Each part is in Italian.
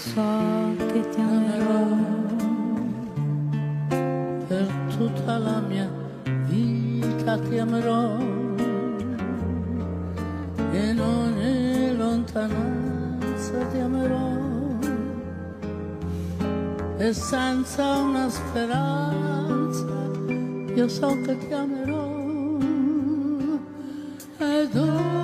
so che ti amerò per tutta la mia vita ti amerò in ogni lontananza ti amerò e senza una speranza io so che ti amerò ed ogni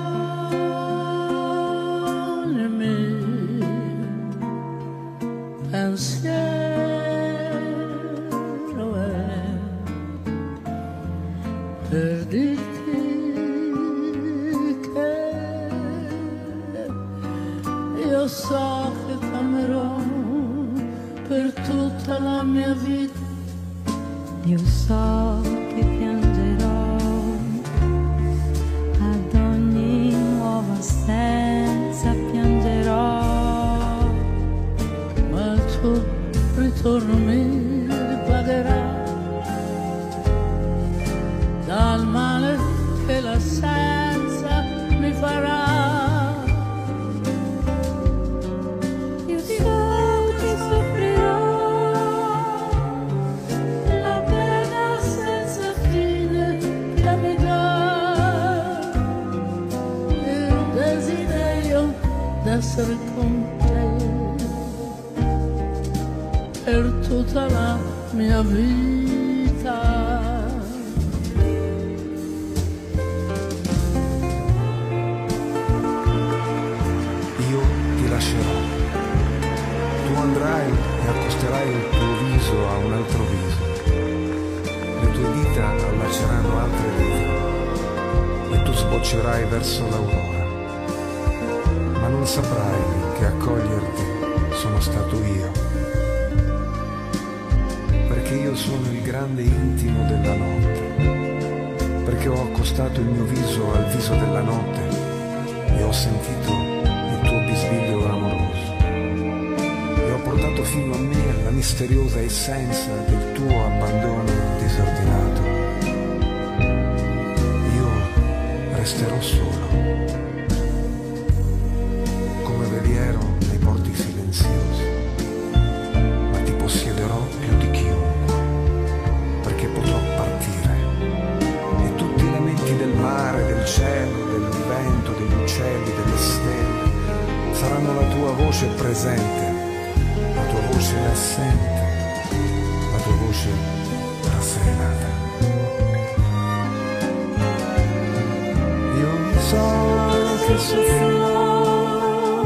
io so che ti amerò per tutta la mia vita. Io so che piangerò ad ogni nuova assenza piangerò. Ma il tuo d'essere con te per tutta la mia vita. io ti lascerò. Tu andrai e accosterai il tuo viso a un altro viso. Le tue dita allaceranno altre dita e tu sboccerai verso l'aurora. Saprai che accoglierti sono stato io. Perché io sono il grande intimo della notte. Perché ho accostato il mio viso al viso della notte e ho sentito il tuo bisbiglio amoroso e ho portato fino a me la misteriosa essenza del tuo abbandono disordinato. Io resterò solo, cielo, del vento, degli uccelli, delle stelle saranno la tua voce presente, la tua voce assente, la tua voce rasserenata. Io so che soffrirò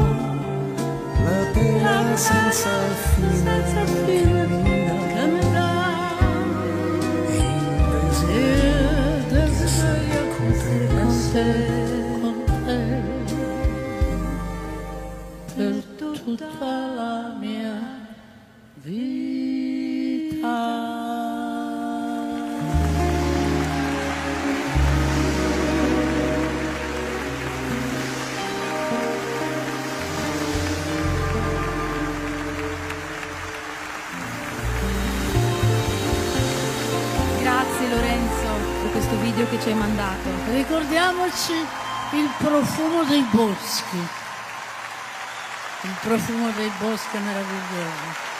la pena senza fine tutta la mia vita. grazie Lorenzo per questo video che ci hai mandato Ricordiamoci il profumo dei boschi. Il profumo dei boschi meraviglioso.